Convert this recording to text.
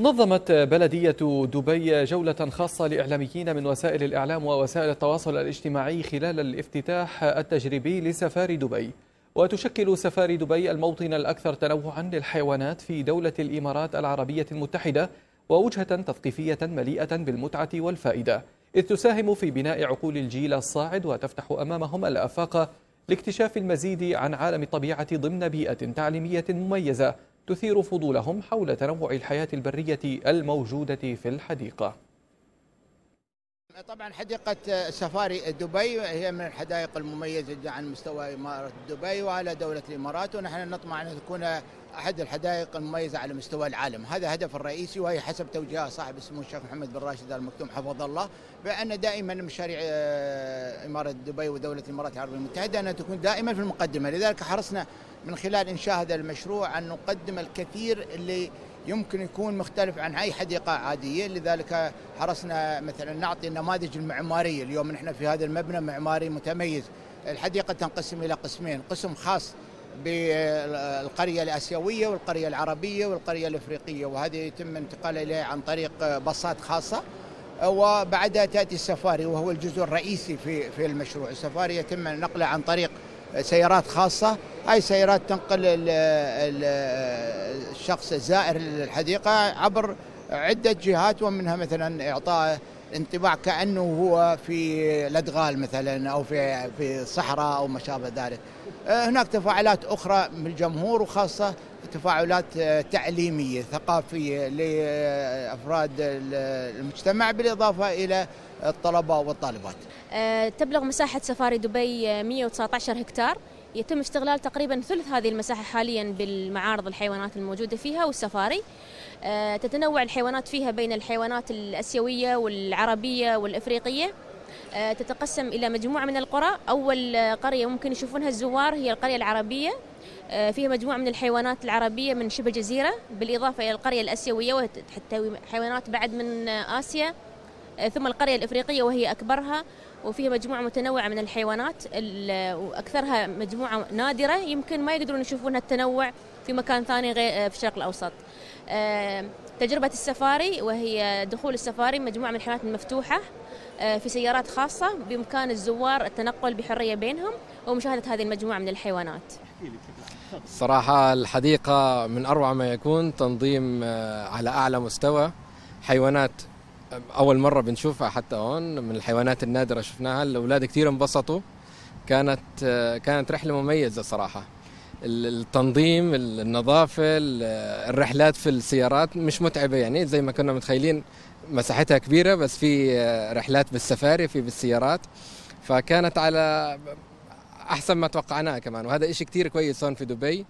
نظمت بلدية دبي جولة خاصة لإعلاميين من وسائل الإعلام ووسائل التواصل الاجتماعي خلال الافتتاح التجريبي لسفاري دبي. وتشكل سفاري دبي الموطن الأكثر تنوعا للحيوانات في دولة الإمارات العربية المتحدة ووجهة تثقيفية مليئة بالمتعة والفائدة. إذ تساهم في بناء عقول الجيل الصاعد وتفتح أمامهم الآفاق لاكتشاف المزيد عن عالم الطبيعة ضمن بيئة تعليمية مميزة. تثير فضولهم حول تنوع الحياة البرية الموجودة في الحديقة. طبعا حديقة سفاري دبي هي من الحدائق المميزة عن مستوى إمارة دبي وعلى دولة الإمارات ونحن نطمع أن تكون أحد الحدائق المميزة على مستوى العالم. هذا هدف الرئيسي وهي حسب توجيهات صاحب سمو الشيخ محمد بن راشد آل مكتوم حفظه الله بأن دائما مشاريع إمارة دبي ودولة الإمارات العربية المتحدة أنها تكون دائما في المقدمة. لذلك حرصنا من خلال إنشاء هذا المشروع أن نقدم الكثير اللي يمكن يكون مختلف عن أي حديقه عادية. لذلك حرصنا مثلا نعطي النماذج المعمارية. اليوم نحن في هذا المبنى معماري متميز. الحديقه تنقسم إلى قسمين. قسم خاص بالقرية الآسيوية والقرية العربية والقرية الإفريقية. وهذه يتم انتقال إليه عن طريق باصات خاصة. وبعدها تأتي السفاري وهو الجزء الرئيسي في في المشروع. السفاري يتم نقله عن طريق سيارات خاصة. هاي سيارات تنقل الشخص الزائر للحديقة عبر عدة جهات ومنها مثلا إعطاء انطباع كأنه هو في الأدغال مثلا أو في في صحراء أو ما شابه ذلك هناك تفاعلات أخرى من الجمهور وخاصة تفاعلات تعليمية ثقافية لأفراد المجتمع بالإضافة إلى الطلبة والطالبات. تبلغ مساحة سفاري دبي 119 هكتار. يتم استغلال تقريبا ثلث هذه المساحة حاليا بالمعارض الحيوانات الموجودة فيها والسفاري. تتنوع الحيوانات فيها بين الحيوانات الأسيوية والعربية والإفريقية. تتقسم إلى مجموعة من القرى. أول قرية ممكن يشوفونها الزوار هي القرية العربية. فيها مجموعة من الحيوانات العربية من شبه الجزيرة بالإضافة إلى القرية الأسيوية وتحتوي حيوانات بعد من آسيا. ثم القرية الإفريقية وهي أكبرها وفيها مجموعة متنوعة من الحيوانات. وأكثرها مجموعة نادرة يمكن ما يقدرون يشوفون التنوع في مكان ثاني غير في الشرق الأوسط. تجربة السفاري وهي دخول السفاري مجموعة من الحيوانات المفتوحة في سيارات خاصة بإمكان الزوار التنقل بحرية بينهم ومشاهدة هذه المجموعة من الحيوانات. صراحة الحديقة من أروع ما يكون تنظيم على أعلى مستوى حيوانات أول مرة بنشوفها حتى هون من الحيوانات النادرة شفناها. الأولاد كثير انبسطوا. كانت كانت رحلة مميزة صراحة. التنظيم النظافة الرحلات في السيارات مش متعبة يعني زي ما كنا متخيلين مساحتها كبيرة بس في رحلات بالسفاري في بالسيارات. فكانت على أحسن ما توقعناه كمان. وهذا إشي كتير كويس هون في دبي.